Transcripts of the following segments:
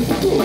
Yeah.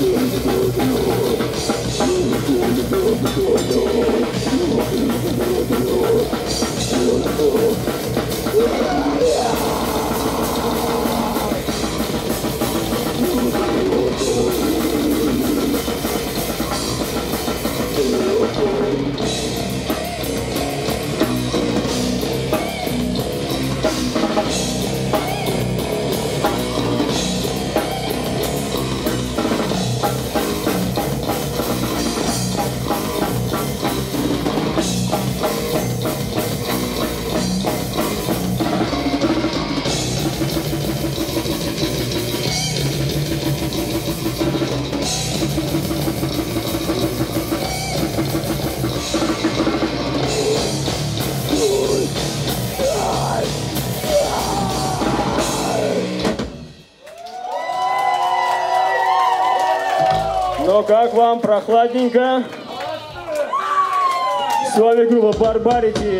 Yeah. Ну, как вам прохладненько? С вами группа Барбарики.